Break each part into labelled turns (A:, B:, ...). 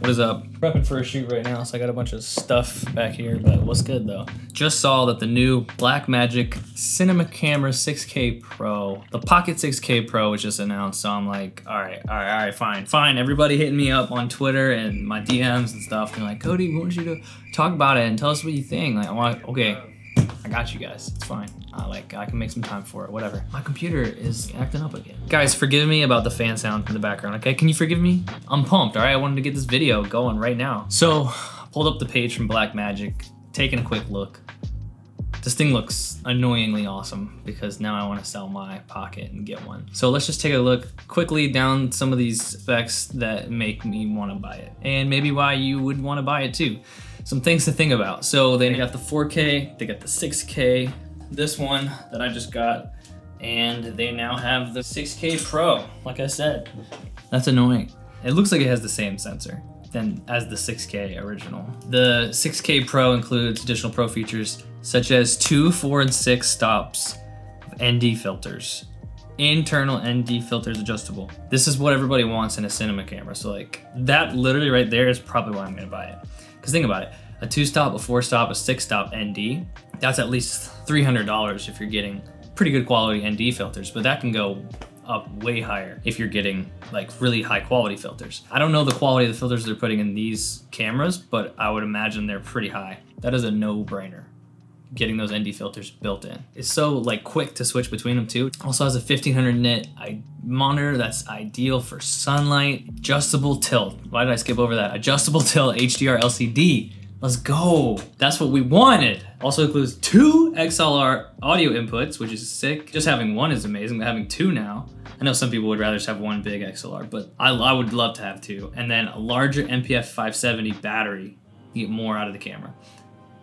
A: What is up? Prepping for a shoot right now, so I got a bunch of stuff back here, but what's good though? Just saw that the new Blackmagic Cinema Camera 6K Pro, the Pocket 6K Pro was just announced, so I'm like, all right, all right, all right, fine, fine. Everybody hitting me up on Twitter and my DMs and stuff, and like, Cody, we want you to talk about it and tell us what you think. Like, I want, okay, I got you guys. It's fine. Uh, like I can make some time for it. Whatever. My computer is acting up again. Guys, forgive me about the fan sound in the background. Okay, can you forgive me? I'm pumped. All right, I wanted to get this video going right now. So, pulled up the page from Blackmagic, taking a quick look. This thing looks annoyingly awesome because now I want to sell my pocket and get one. So let's just take a look quickly down some of these specs that make me want to buy it and maybe why you would want to buy it too. Some things to think about. So they got the 4K, they got the 6K, this one that I just got, and they now have the 6K Pro, like I said. That's annoying. It looks like it has the same sensor than as the 6K original. The 6K Pro includes additional pro features such as two, four, and six stops of ND filters. Internal ND filters adjustable. This is what everybody wants in a cinema camera. So like that literally right there is probably why I'm gonna buy it. Cause think about it, a two stop, a four stop, a six stop ND, that's at least $300 if you're getting pretty good quality ND filters, but that can go up way higher if you're getting like really high quality filters. I don't know the quality of the filters they're putting in these cameras, but I would imagine they're pretty high. That is a no brainer getting those ND filters built in. It's so like quick to switch between them too. Also has a 1500 nit I monitor that's ideal for sunlight. Adjustable tilt. Why did I skip over that? Adjustable tilt HDR LCD. Let's go. That's what we wanted. Also includes two XLR audio inputs, which is sick. Just having one is amazing, but having two now. I know some people would rather just have one big XLR, but I, I would love to have two. And then a larger NP-F 570 battery. to get more out of the camera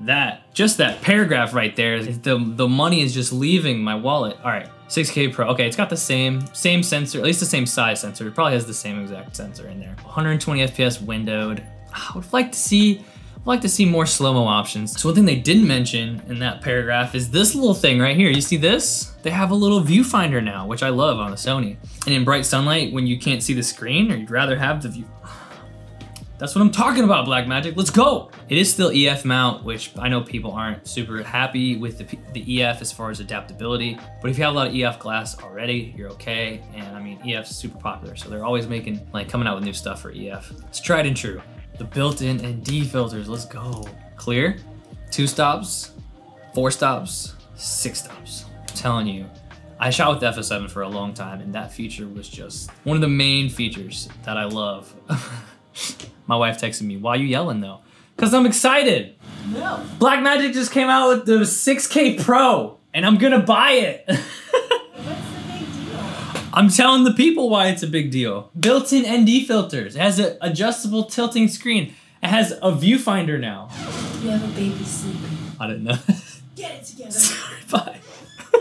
A: that just that paragraph right there the the money is just leaving my wallet all right 6k pro okay it's got the same same sensor at least the same size sensor it probably has the same exact sensor in there 120 fps windowed ah, i would like to see I'd like to see more slow-mo options. So one thing they didn't mention in that paragraph is this little thing right here. You see this? They have a little viewfinder now, which I love on the Sony. And in bright sunlight, when you can't see the screen, or you'd rather have the view, that's what I'm talking about, Blackmagic. Let's go. It is still EF mount, which I know people aren't super happy with the, the EF as far as adaptability. But if you have a lot of EF glass already, you're okay. And I mean, EF's super popular. So they're always making, like coming out with new stuff for EF. It's tried and true. The built-in ND filters, let's go. Clear, two stops, four stops, six stops. I'm telling you, I shot with the FS7 for a long time and that feature was just one of the main features that I love. My wife texted me, why are you yelling though? Because I'm excited.
B: No.
A: Blackmagic just came out with the 6K Pro, and I'm gonna buy it.
B: What's the big deal?
A: I'm telling the people why it's a big deal. Built-in ND filters. It has an adjustable tilting screen. It has a viewfinder now.
B: You have a baby sleeping.
A: I didn't know.
B: Get it together.
A: Sorry, bye.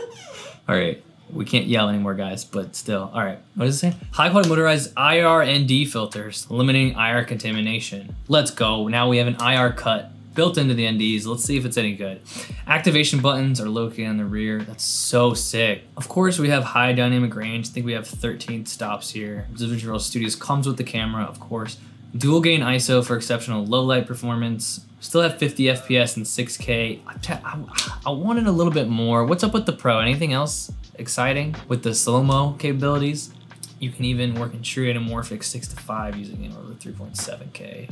A: All right. We can't yell anymore, guys, but still. All right, what does it say? High quality motorized IR ND filters, eliminating IR contamination. Let's go. Now we have an IR cut built into the NDs. Let's see if it's any good. Activation buttons are located on the rear. That's so sick. Of course, we have high dynamic range. I think we have 13 stops here. Visual Studios comes with the camera, of course. Dual gain ISO for exceptional low light performance. Still have 50 FPS and 6K. I, I wanted a little bit more. What's up with the Pro? Anything else exciting with the slow-mo capabilities? You can even work in true anamorphic 6 to 5 using an over 3.7K.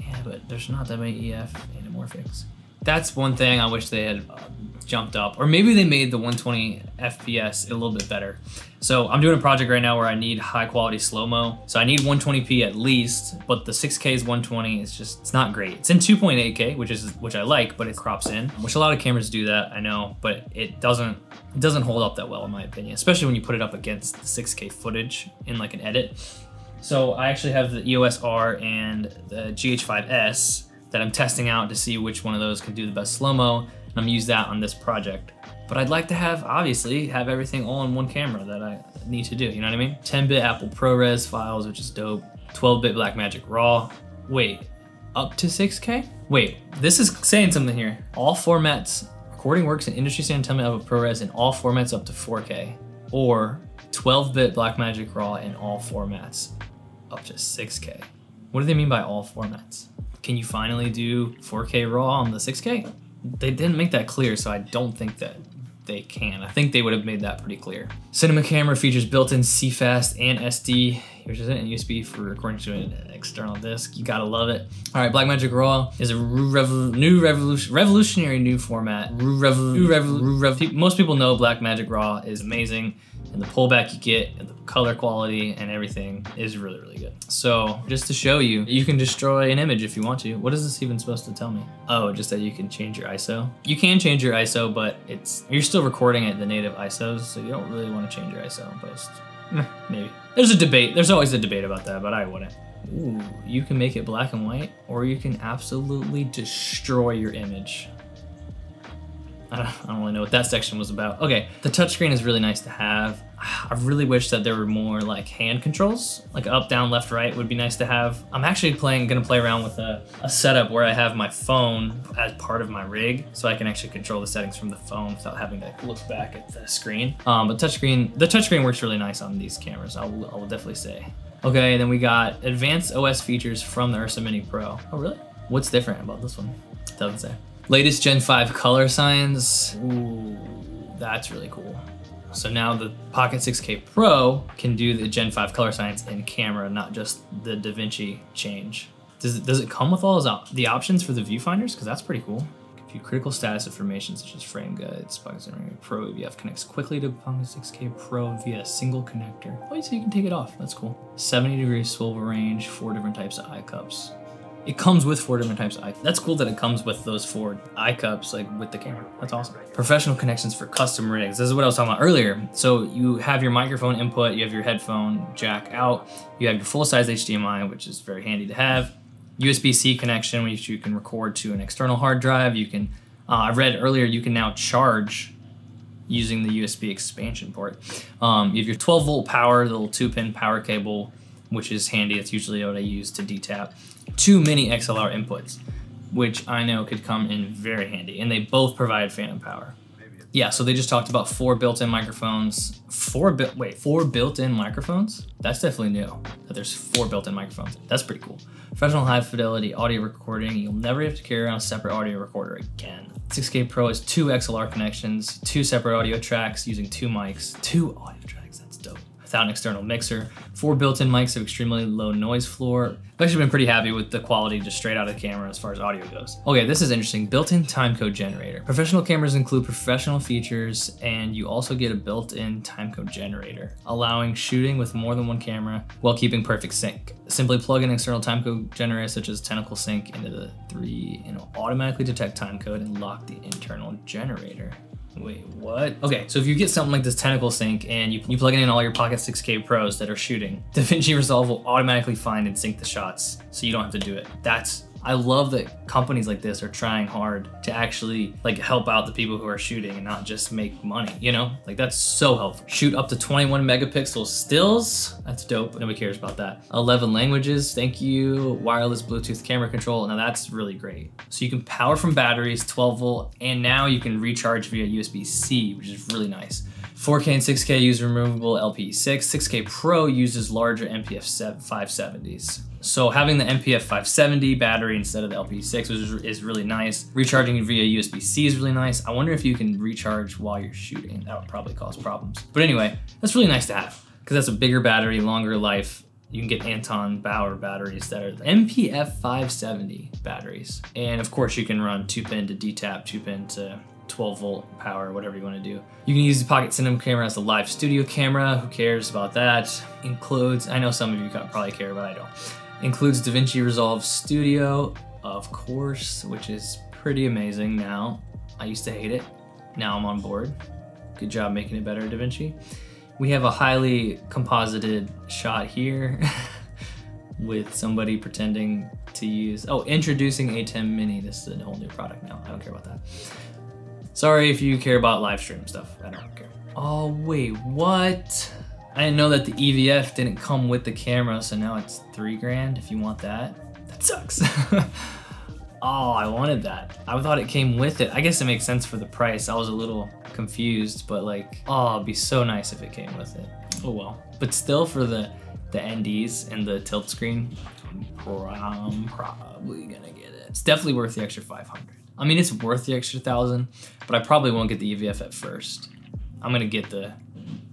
A: Yeah, but there's not that many EF anamorphics. That's one thing I wish they had uh, jumped up, or maybe they made the 120 FPS a little bit better. So I'm doing a project right now where I need high quality slow-mo. So I need 120p at least, but the 6K is 120. It's just, it's not great. It's in 2.8K, which is which I like, but it crops in, which a lot of cameras do that, I know, but it doesn't it doesn't hold up that well in my opinion, especially when you put it up against the 6K footage in like an edit. So I actually have the EOS R and the GH5S that I'm testing out to see which one of those can do the best slow-mo, and I'm gonna use that on this project. But I'd like to have, obviously, have everything all in one camera that I need to do, you know what I mean? 10-bit Apple ProRes files, which is dope. 12-bit Blackmagic RAW. Wait, up to 6K? Wait, this is saying something here. All formats, recording works in industry standard 10-bit Apple ProRes in all formats up to 4K. Or 12-bit Blackmagic RAW in all formats up to 6K. What do they mean by all formats? Can you finally do 4K RAW on the 6K? They didn't make that clear, so I don't think that they can. I think they would have made that pretty clear. Cinema camera features built-in CFast and SD, which is it, and USB for recording to an external disc. You gotta love it. All right, Blackmagic RAW is a revol- new revolution, revolutionary new format. Revol- new revol- rev- most people know Blackmagic RAW is amazing, and the pullback you get, and the color quality, and everything is really, really good. So just to show you, you can destroy an image if you want to. What is this even supposed to tell me? Oh, just that you can change your ISO. You can change your ISO, but it's you're still recording at the native ISOs, so you don't really want to change your ISO in post. Maybe. There's a debate. There's always a debate about that, but I wouldn't. Ooh, you can make it black and white, or you can absolutely destroy your image. I don't, I don't really know what that section was about. Okay, the touchscreen is really nice to have. I really wish that there were more like hand controls, like up, down, left, right would be nice to have. I'm actually playing, gonna play around with a, a setup where I have my phone as part of my rig, so I can actually control the settings from the phone without having to look back at the screen. Um, but touchscreen, the touchscreen works really nice on these cameras. I will, I will definitely say. Okay, then we got advanced OS features from the Ursa Mini Pro. Oh really? What's different about this one? Doesn't say. Latest Gen 5 color science. Ooh, that's really cool. So now the Pocket 6K Pro can do the Gen 5 color science in camera, not just the DaVinci change. Does it, does it come with all op the options for the viewfinders? Because that's pretty cool. View critical status information such as frame guides. Pocket 6K Pro EVF connects quickly to Pocket 6K Pro via a single connector. Oh, so you can take it off. That's cool. 70 degree swivel range, four different types of eye cups. It comes with four different types of eye. That's cool that it comes with those four eye cups, like with the camera. That's awesome. Professional connections for custom rigs. This is what I was talking about earlier. So you have your microphone input, you have your headphone jack out, you have your full size HDMI, which is very handy to have. USB-C connection, which you can record to an external hard drive. You can, uh, I read earlier, you can now charge using the USB expansion port. Um, you have your 12 volt power, the little two pin power cable, which is handy. It's usually what I use to DTAP. Two mini XLR inputs, which I know could come in very handy, and they both provide phantom power. Yeah, so they just talked about four built-in microphones. Four bit wait, four built-in microphones? That's definitely new. That there's four built-in microphones. That's pretty cool. Professional high fidelity audio recording. You'll never have to carry around a separate audio recorder again. 6K Pro has two XLR connections, two separate audio tracks using two mics, two audio tracks. Without an external mixer, four built-in mics of extremely low noise floor. I've actually been pretty happy with the quality just straight out of the camera as far as audio goes. Okay, this is interesting. Built-in timecode generator. Professional cameras include professional features, and you also get a built-in timecode generator, allowing shooting with more than one camera while keeping perfect sync. Simply plug an external timecode generator such as Tentacle Sync into the three, and it'll automatically detect timecode and lock the internal generator. Wait, what? Okay, so if you get something like this Tentacle Sync and you, you plug in all your Pocket 6K Pros that are shooting, DaVinci Resolve will automatically find and sync the shots so you don't have to do it. That's I love that companies like this are trying hard to actually like help out the people who are shooting and not just make money, you know? Like that's so helpful. Shoot up to 21 megapixel stills. That's dope. Nobody cares about that. 11 languages. Thank you. Wireless Bluetooth camera control. Now that's really great. So you can power from batteries, 12 volt, and now you can recharge via USB-C, which is really nice. 4K and 6K use removable LPE6. 6K Pro uses larger NP-F 570s. So having the NP-F 570 battery instead of the LPE6 is, is really nice. Recharging via USB-C is really nice. I wonder if you can recharge while you're shooting. That would probably cause problems. But anyway, that's really nice to have because that's a bigger battery, longer life. You can get Anton Bauer batteries that are NP-F 570 batteries. And of course you can run two pin to DTAP, two pin to 12 volt power, whatever you want to do. You can use the Pocket Cinema camera as a live studio camera. Who cares about that? Includes, I know some of you probably care, but I don't. Includes DaVinci Resolve Studio, of course, which is pretty amazing now. I used to hate it. Now I'm on board. Good job making it better, DaVinci. We have a highly composited shot here with somebody pretending to use, oh, introducing ATEM Mini. This is a whole new product now. I don't care about that. Sorry if you care about live stream stuff. I don't care. Oh, wait, what? I didn't know that the EVF didn't come with the camera, so now it's three grand if you want that. That sucks. oh, I wanted that. I thought it came with it. I guess it makes sense for the price. I was a little confused, but like, oh, it'd be so nice if it came with it. Oh well. But still for the the NDs and the tilt screen, I'm probably gonna get it. It's definitely worth the extra 500. I mean, it's worth the extra thousand, but I probably won't get the EVF at first. I'm gonna get the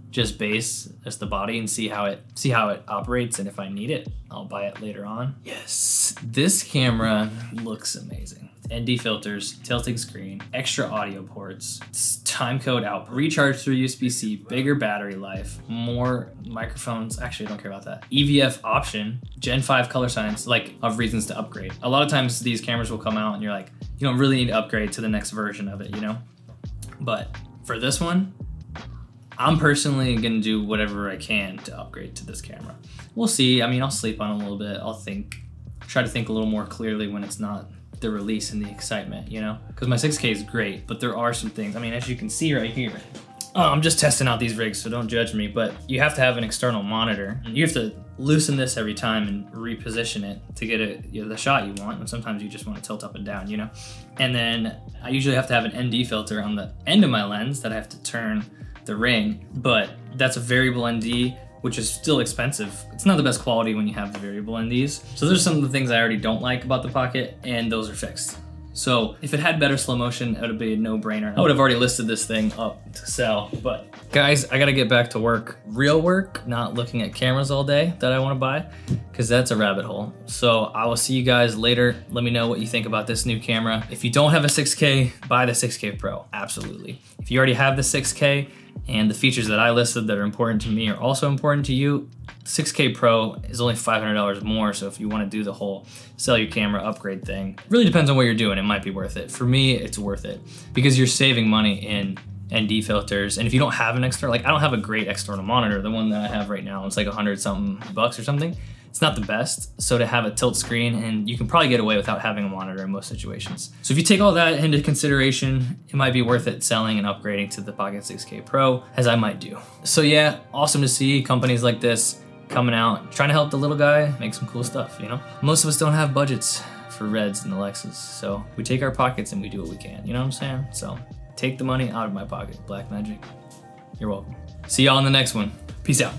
A: just base, just the body, and see how it see how it operates. And if I need it, I'll buy it later on. Yes, this camera looks amazing. ND filters, tilting screen, extra audio ports, time code out, recharge through USB-C, bigger battery life, more microphones. Actually, I don't care about that. EVF option, Gen 5 color science, like of reasons to upgrade. A lot of times these cameras will come out and you're like, you don't really need to upgrade to the next version of it, you know? But for this one, I'm personally gonna do whatever I can to upgrade to this camera. We'll see. I mean, I'll sleep on a little bit. I'll think, try to think a little more clearly when it's not the release and the excitement, you know? Because my 6K is great, but there are some things. I mean, as you can see right here, oh, I'm just testing out these rigs, so don't judge me, but you have to have an external monitor. Mm-hmm. You have to loosen this every time and reposition it to get it you know, the shot you want. And sometimes you just want to tilt up and down, you know? And then I usually have to have an ND filter on the end of my lens that I have to turn the ring, but that's a variable ND which is still expensive. It's not the best quality when you have the variable in these. So there's some of the things I already don't like about the Pocket, and those are fixed. So if it had better slow motion, it would be a no-brainer. I would have already listed this thing up to sell, but guys, I gotta get back to work. Real work, not looking at cameras all day that I wanna buy, because that's a rabbit hole. So I will see you guys later. Let me know what you think about this new camera. If you don't have a 6K, buy the 6K Pro, absolutely. If you already have the 6K, and the features that I listed that are important to me are also important to you. 6K Pro is only $500 more, so if you want to do the whole sell your camera upgrade thing, really depends on what you're doing. It might be worth it. For me, it's worth it because you're saving money in ND filters. And if you don't have an external, like I don't have a great external monitor, the one that I have right now, it's like a hundred something bucks or something it's not the best. So to have a tilt screen, and you can probably get away without having a monitor in most situations. So if you take all that into consideration, it might be worth it selling and upgrading to the Pocket 6K Pro, as I might do. So yeah, awesome to see companies like this coming out, trying to help the little guy make some cool stuff, you know? Most of us don't have budgets for Reds and Alexas, so we take our pockets and we do what we can, you know what I'm saying? So take the money out of my pocket, Blackmagic. You're welcome. See y'all in the next one. Peace out.